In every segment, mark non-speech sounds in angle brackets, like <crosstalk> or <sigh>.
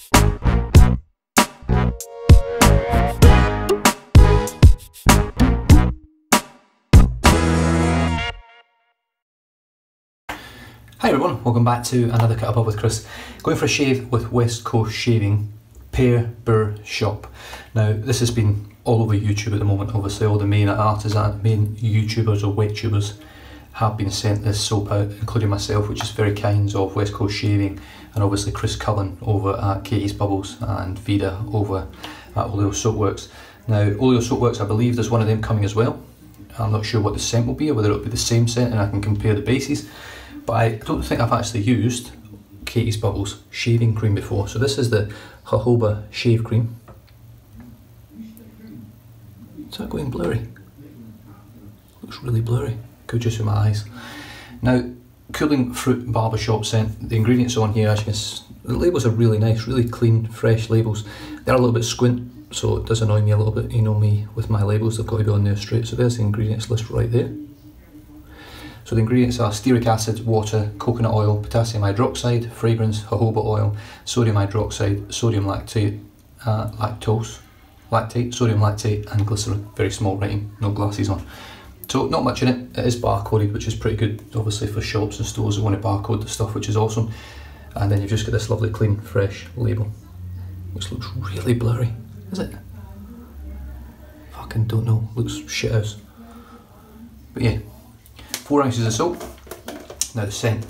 Hi everyone, welcome back to another Cut Above with Chris. Going for a shave with West Coast Shaving Pear Brrr Shoppe. Now this has been all over YouTube at the moment, obviously all the main artisan, uh, main YouTubers or wet tubers have been sent this soap out, including myself, which is very kind of West Coast Shaving and obviously Chris Cullen over at Katie's Bubbles and Vida over at Oleo Soapworks. Now Oleo Soapworks, I believe there's one of them coming as well. I'm not sure what the scent will be or whether it'll be the same scent and I can compare the bases but I don't think I've actually used Katie's Bubbles shaving cream before. So this is the jojoba shave cream. Is that going blurry? Looks really blurry. Could just with my eyes. Now, cooling fruit barbershop scent. The ingredients on here, as you can see, the labels are really nice, really clean, fresh labels. They're a little bit squint, so it does annoy me a little bit. You know me with my labels, they've got to be on there straight. So there's the ingredients list right there. So the ingredients are stearic acid, water, coconut oil, potassium hydroxide, fragrance, jojoba oil, sodium hydroxide, sodium lactate, uh, lactose, lactate, sodium lactate and glycerin. Very small writing, no glasses on. So not much in it, it is barcoded which is pretty good obviously for shops and stores who want to barcode the stuff which is awesome. And then you've just got this lovely clean fresh label which looks really blurry, is it? Fucking don't know, looks shit house. But yeah, four ounces of soap. Now the scent.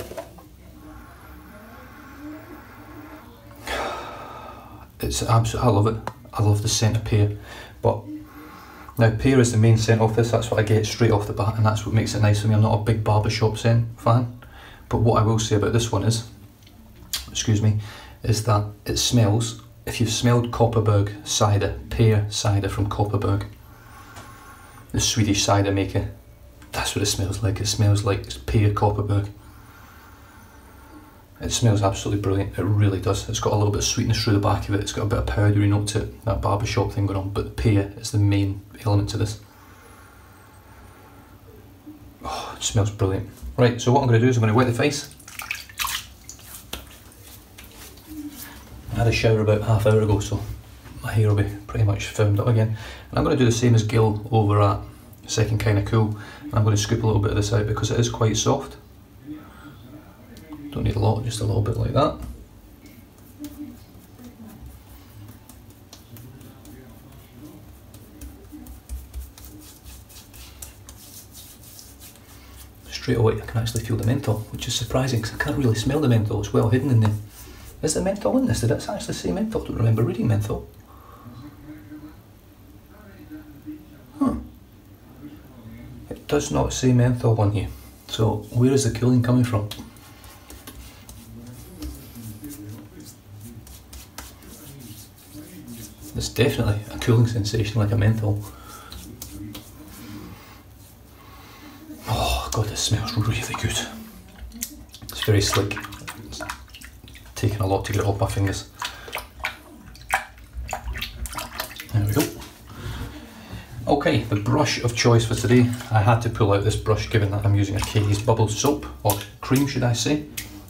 <sighs> It's absolute. I love it. I love the scent of pear, but now pear is the main scent of this. That's what I get straight off the bat, and that's what makes it nice for me. I'm not a big barbershop scent fan, but what I will say about this one is, excuse me, is that it smells. If you've smelled Kopparberg cider, pear cider from Kopparberg, the Swedish cider maker, that's what it smells like. It smells like pear Kopparberg. It smells absolutely brilliant. It really does. It's got a little bit of sweetness through the back of it. It's got a bit of powdery note to it. That barbershop thing going on. But the pear is the main element to this. Oh, it smells brilliant. Right, so what I'm going to do is I'm going to wet the face. I had a shower about half hour ago, so my hair will be pretty much firmed up again. And I'm going to do the same as Gil over at Second Kind of Cool. I'm going to scoop a little bit of this out because it is quite soft. Don't need a lot, just a little bit like that. Straight away I can actually feel the menthol, which is surprising because I can't really smell the menthol, it's well hidden in there. Is there menthol in this? Did it actually say menthol? I don't remember reading menthol. Huh. It does not say menthol on here. So where is the cooling coming from? It's definitely a cooling sensation like a menthol. Oh god, this smells really good. It's very slick. It's taking a lot to get it off my fingers. There we go. Okay, the brush of choice for today. I had to pull out this brush given that I'm using a Katie's Bubble soap, or cream should I say,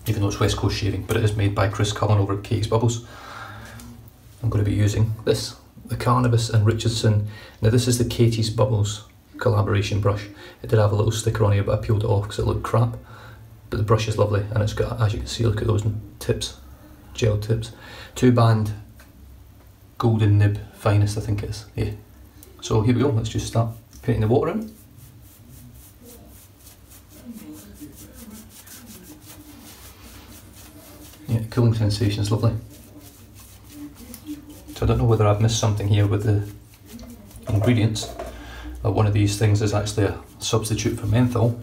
even though it's West Coast Shaving, but it is made by Chris Cullen over at Katie's Bubbles. I'm going to be using this, the Carnavis and Richardson. Now this is the Katie's Bubbles collaboration brush. It did have a little sticker on here, but I peeled it off because it looked crap. But the brush is lovely, and it's got, as you can see, look at those tips, gel tips. Two band golden nib finest, I think it is. Yeah, so here we go, let's just start putting the water in. Yeah, cooling sensation is lovely. So I don't know whether I've missed something here with the ingredients. But one of these things is actually a substitute for menthol.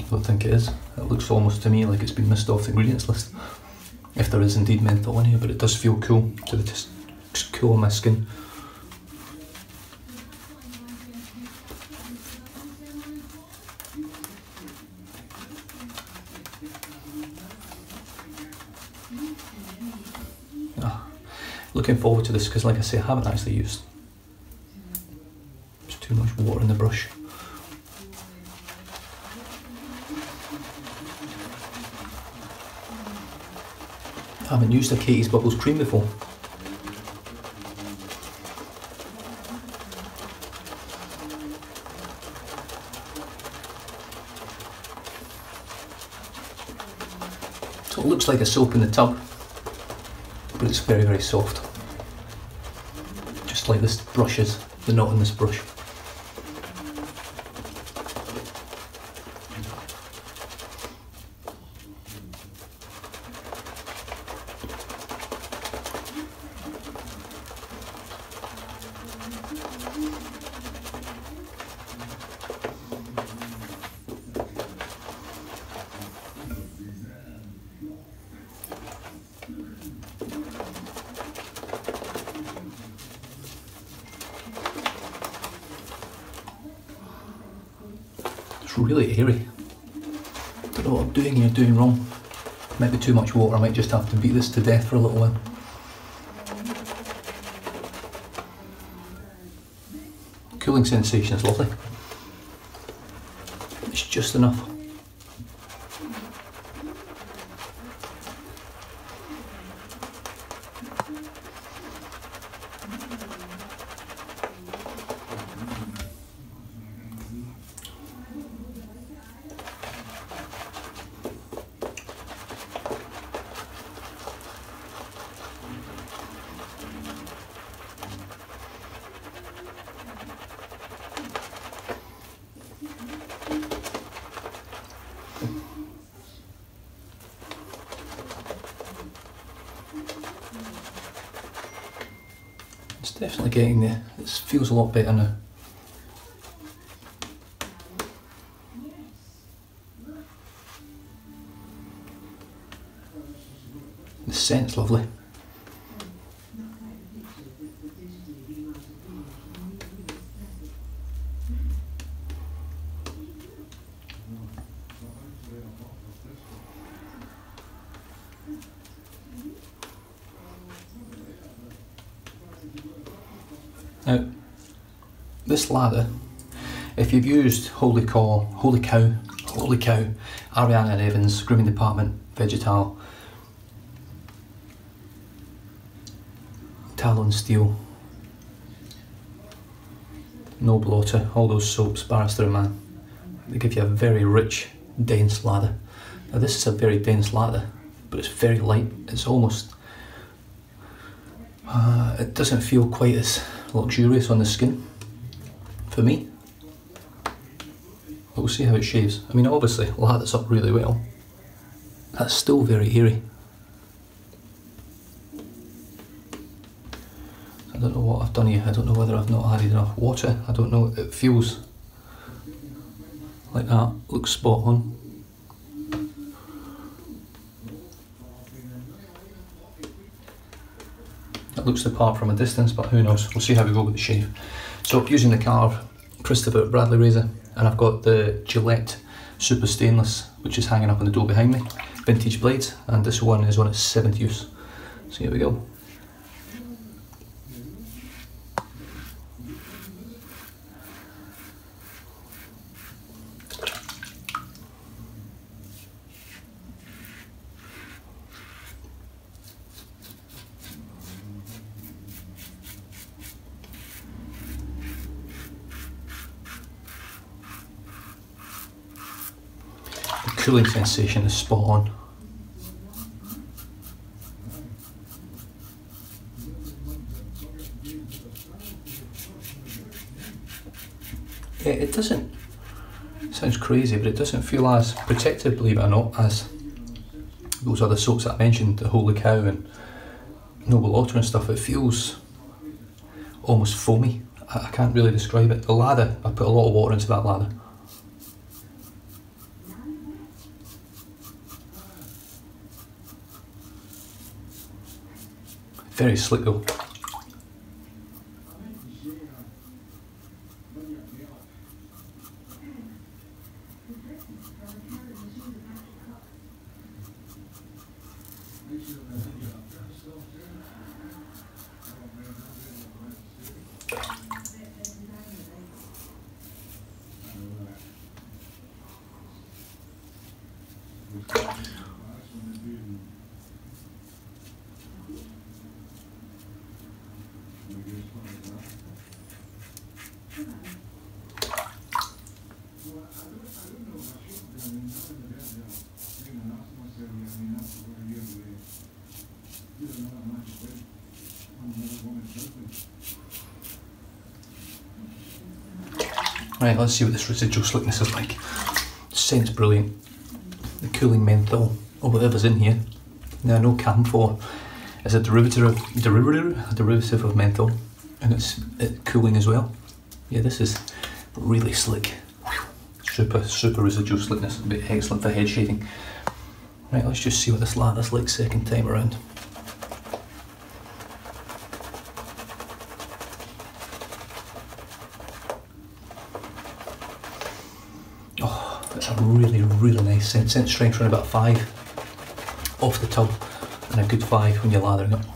I don't think it is. It looks almost to me like it's been missed off the ingredients list if there is indeed menthol in here, but it does feel cool to the just cool on my skin. Looking forward to this because like I say I haven't actually used there's too much water in the brush I haven't used a Katie's Bubbles cream before. So it looks like a soap in the tub, but it's very, very soft. Like this brush is, the knot in this brush. Really airy. Don't know what I'm doing here, doing wrong. Might be too much water, I might just have to beat this to death for a little while. Cooling sensation is lovely. It's just enough. Definitely getting there. It feels a lot better now. The scent's lovely. Now, this ladder, if you've used Holy Cow, Holy Cow, Holy Cow, Ariana and Evans, Grooming Department, Vegetal, Tallow + Steel, Noble Otter, all those soaps, Barrister and Mann, they give you a very rich, dense lather. Now this is a very dense lather, but it's very light. It's almost, uh, it doesn't feel quite as luxurious on the skin, for me. But we'll see how it shaves. I mean obviously lathers up really well. That's still very airy. I don't know what I've done here. I don't know whether I've not added enough water. I don't know. It feels like that. Looks spot on. Looks the part from a distance, but who knows? We'll see how we go with the shave. So using the Karve Christopher Bradley razor, and I've got the Gillette Super Stainless, which is hanging up on the door behind me. Vintage blades, and this one is on its seventh use. So here we go. Cooling sensation is spot on. Yeah, it doesn't, sounds crazy, but it doesn't feel as protective, believe it or not, as those other soaps that I mentioned, the Holy Cow and Noble Otter and stuff. It feels almost foamy. I, I can't really describe it. The lather, I put a lot of water into that lather. Very slick though. Right, let's see what this residual slickness is like. Scent's brilliant. The cooling menthol, or whatever's in here. Now, no camphor is a derivative of, derivative, derivative of menthol, and it's it cooling as well. Yeah, this is really slick. Super, super residual slickness. It'd be excellent for head shaving. Right, let's just see what this lather's like second time around. It's a really, really nice scent. Scent strength around about five off the tub and a good five when you're lathering it.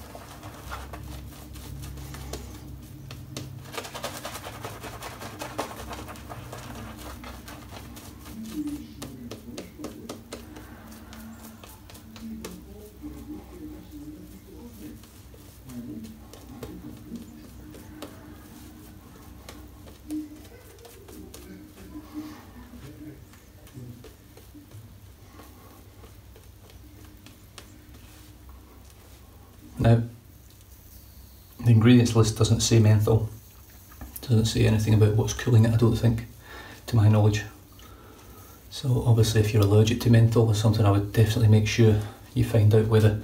Ingredients list doesn't say menthol. Doesn't say anything about what's cooling it, I don't think, to my knowledge. So obviously if you're allergic to menthol or something, I would definitely make sure you find out whether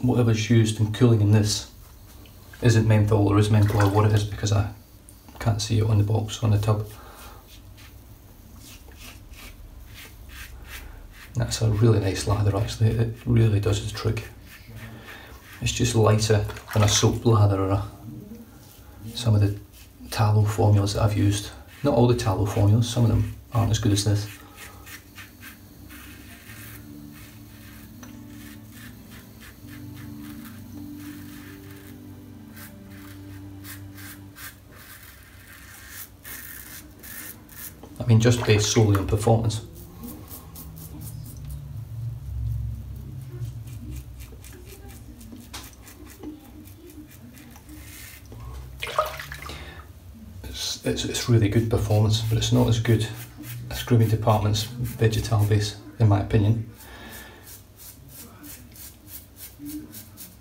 whatever's used in cooling in this isn't menthol or is menthol or what it is because I can't see it on the box on the tub. That's a really nice lather actually, it really does its trick. It's just lighter than a soap lather or a, some of the tallow formulas that I've used. Not all the tallow formulas, some of them aren't as good as this. I mean just based solely on performance. It's, it's really good performance, but it's not as good as Grooming Department's Vegetal base, in my opinion.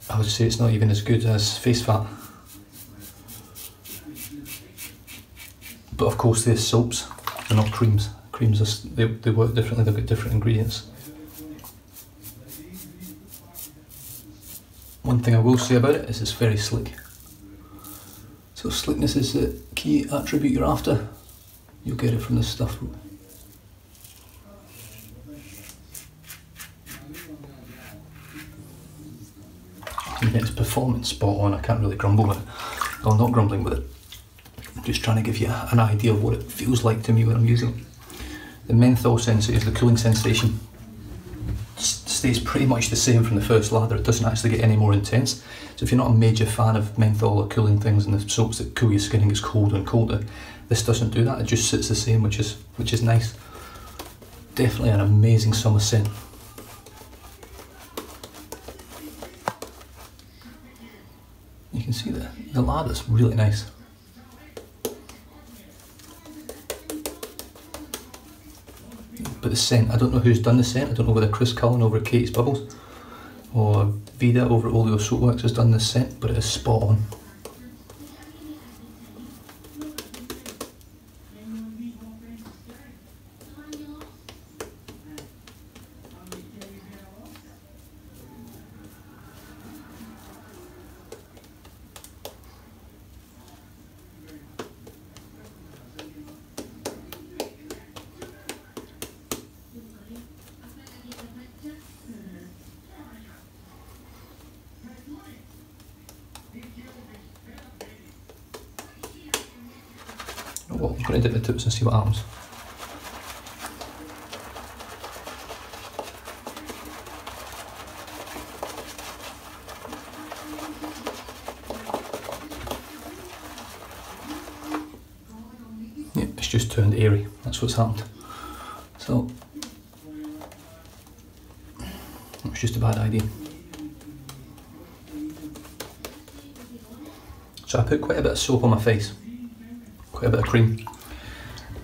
I would say it's not even as good as Face Fat. But of course, they're soaps, they're not creams. Creams, are, they, they work differently, they've got different ingredients. One thing I will say about it is it's very slick. So slickness is the key attribute you're after. You'll get it from this stuff. Its performance spot on, I can't really grumble with it i'm not grumbling with it. I'm just trying to give you an idea of what it feels like to me when I'm using it. The menthol sensation, the cooling sensation, stays pretty much the same from the first lather. It doesn't actually get any more intense. So if you're not a major fan of menthol or cooling things and the soaps that cool your skin and gets colder and colder, this doesn't do that. It just sits the same, which is which is nice. Definitely an amazing summer scent. You can see the, the lather's really nice. But the scent, I don't know who's done the scent. I don't know whether Chris Cullen over at Katie's Bubbles or Vida over at Oleo Soapworks has done this scent, but it is spot on. well, I'm going to tips and see what happens. Yeah, it's just turned airy, that's what's happened. So, it's just a bad idea. So I put quite a bit of soap on my face quite a bit of cream.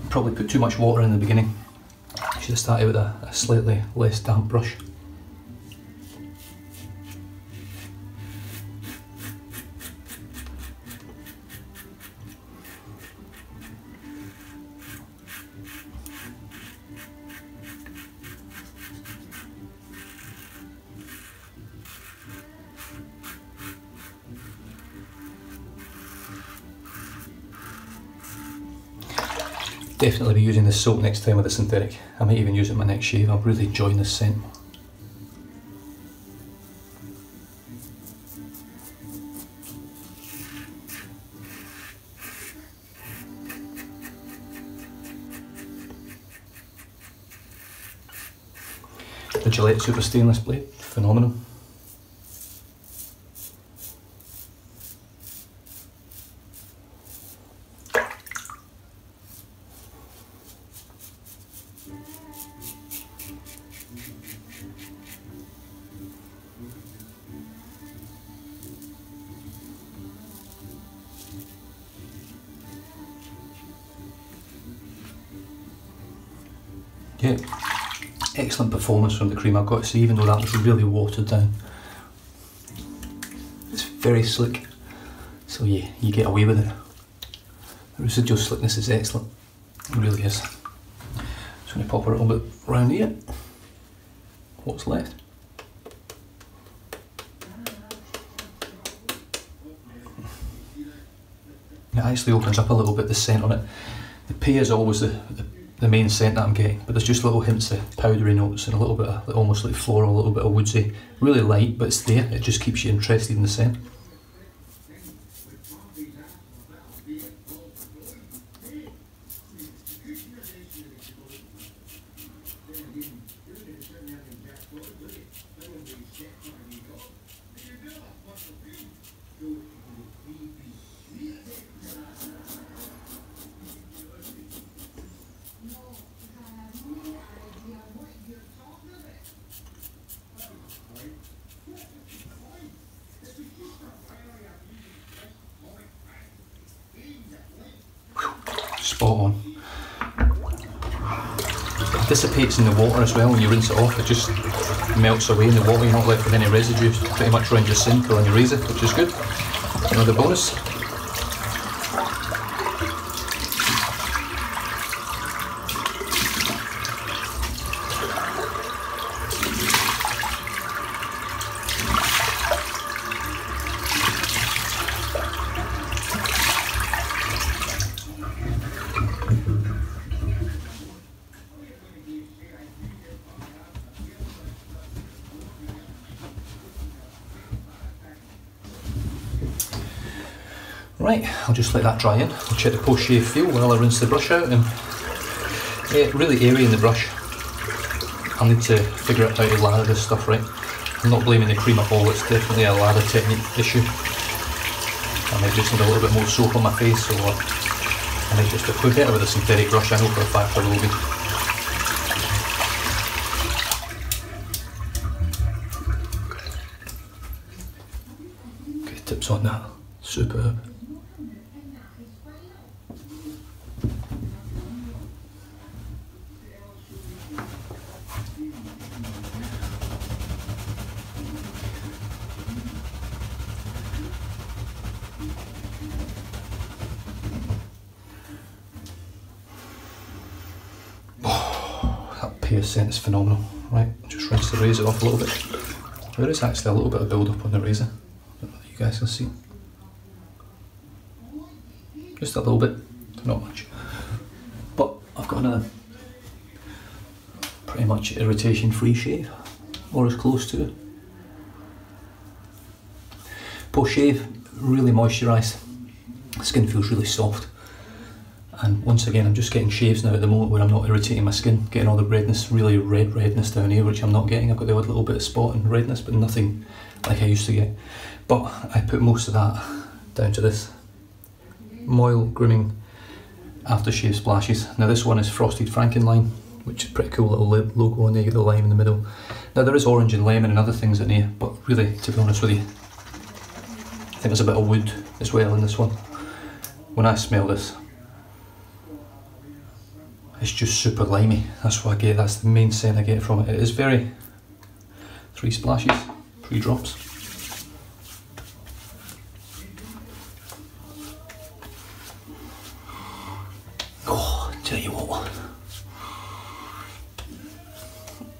Probably put too much water in the beginning. Should have started with a, a slightly less damp brush. Definitely be using this soap next time with the synthetic. I might even use it in my next shave. I'm really enjoying this scent. The Gillette Super Stainless Blade, phenomenal. Excellent performance from the cream I've got to say, even though that was really watered down. It's very slick, so yeah, you get away with it. The residual slickness is excellent, it really is. Just going to pop a little bit around here, what's left. It actually opens up a little bit the scent on it. The pear is always the, the the main scent that I'm getting, but there's just little hints of powdery notes and a little bit of almost like floral, a little bit of woodsy. Really light, but it's there. It just keeps you interested in the scent. Spot on. It dissipates in the water as well when you rinse it off, it just melts away in the water, you're not left with any residue pretty much around your sink or on your razor, which is good. Another bonus. Right, I'll just let that dry in. I'll check the post-shave feel while I rinse the brush out and yeah, really airy in the brush. I'll need to figure out how to lather this stuff right. I'm not blaming the cream at all, it's definitely a lather technique issue. I might just need a little bit more soap on my face or I might just be better with a synthetic brush, I know for a fact I will be. Okay, tips on that, superb. Pear scent is phenomenal. Right, just rinse the razor off a little bit. There is actually a little bit of build up on the razor. you guys can see. Just a little bit, not much. But I've got a pretty much irritation free shave, or as close to it. Post shave, really moisturised. Skin feels really soft. And once again, I'm just getting shaves now at the moment where I'm not irritating my skin, getting all the redness, really red redness down here, which I'm not getting. I've got the odd little bit of spot and redness, but nothing like I used to get. But I put most of that down to this Maol Grooming aftershave splashes. Now this one is Frosted Frankenlime, which is pretty cool little logo on there, you get the lime in the middle. Now there is orange and lemon and other things in here, but really, to be honest with you, I think there's a bit of wood as well in this one. When I smell this, it's just super limey. That's what I get. That's the main scent I get from it. It is very three splashes, three drops. Oh, tell you what.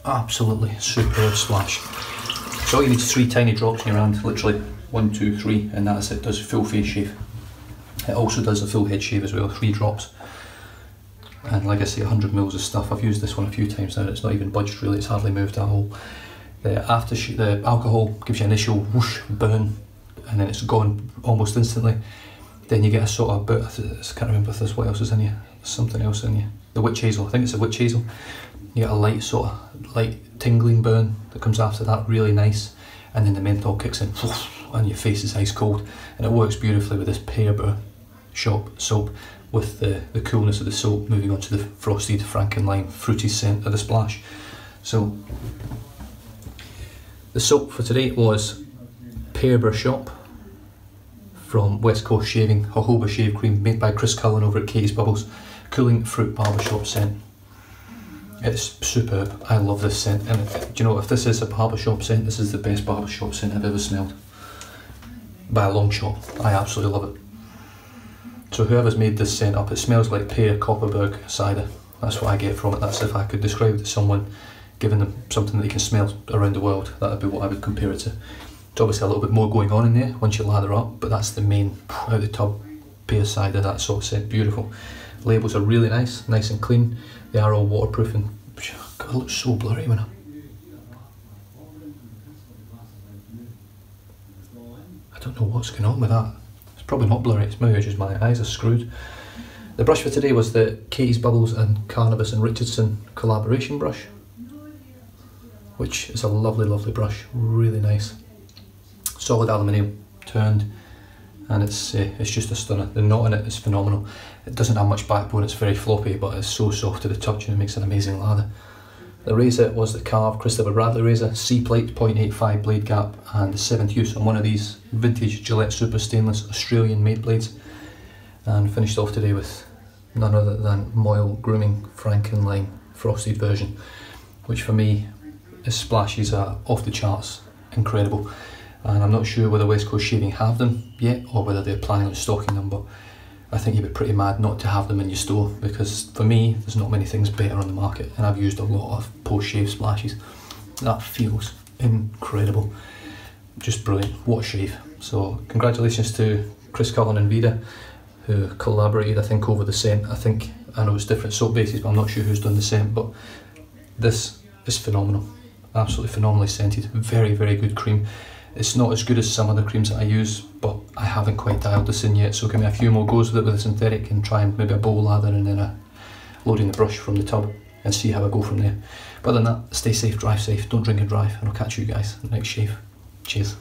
Absolutely superb splash. So all you need is three tiny drops in your hand, literally one, two, three, and that's it. Does a full face shave. It also does a full head shave as well, three drops. And like I say, 100 mils of stuff. I've used this one a few times now. It's not even budged really. It's hardly moved at all. The after the alcohol gives you an initial whoosh burn, and then it's gone almost instantly. Then you get a sort of bit. I can't remember if there's what else is in you. something else in you. The witch hazel. I think it's a witch hazel. You get a light sort of light tingling burn that comes after that. Really nice. And then the menthol kicks in, and your face is ice cold, and it works beautifully with this Pear shop soap with the, the coolness of the soap moving on to the frosted Frankenlime fruity scent of the splash. So the soap for today was Pear Shop from West Coast Shaving, jojoba shave cream made by Chris Cullen over at Katie's Bubbles, cooling fruit barbershop scent. It's superb. I love this scent. And uh, do you know, if this is a barbershop scent, this is the best barbershop scent I've ever smelled. By a long shot. I absolutely love it. So whoever's made this scent up, it smells like pear Kopparberg cider. That's what I get from it. That's if I could describe it to someone, giving them something that they can smell around the world, that would be what I would compare it to. There's obviously a little bit more going on in there once you lather up, but that's the main out of the tub pear cider, that sort of scent, beautiful. Labels are really nice, nice and clean. They are all waterproof and God, it looks so blurry when I I don't know what's going on with that probably not blurry, it's maybe just my eyes are screwed. The brush for today was the Katie's Bubbles and Carnavis and Richardson collaboration brush, which is a lovely, lovely brush, really nice. Solid aluminium, turned, and it's uh, it's just a stunner. The knot in it is phenomenal. It doesn't have much backbone, it's very floppy, but it's so soft to the touch and it makes an amazing lather. The razor was the Karve Christopher Bradley razor, C-plate 0.85 blade gap and the 7th use on one of these vintage Gillette Super Stainless Australian made blades. And finished off today with none other than Maol Grooming Frankenlime frosted version which for me is splashes are off the charts, incredible. And I'm not sure whether West Coast Shaving have them yet or whether they're planning on stocking them but I think you'd be pretty mad not to have them in your store because for me, there's not many things better on the market and I've used a lot of post-shave splashes. That feels incredible. Just brilliant. What a shave. So congratulations to Chris Cullen and Vida who collaborated, I think, over the scent. I think, I know it's different soap bases, but I'm not sure who's done the scent, but this is phenomenal. Absolutely phenomenally scented. Very, very good cream. It's not as good as some of the creams that I use, but I haven't quite dialed this in yet, so give me a few more goes with it with the synthetic and try and maybe a bowl lather and then a loading the brush from the tub and see how I go from there. But other than that, stay safe, drive safe, don't drink and drive, and I'll catch you guys next shave. Cheers.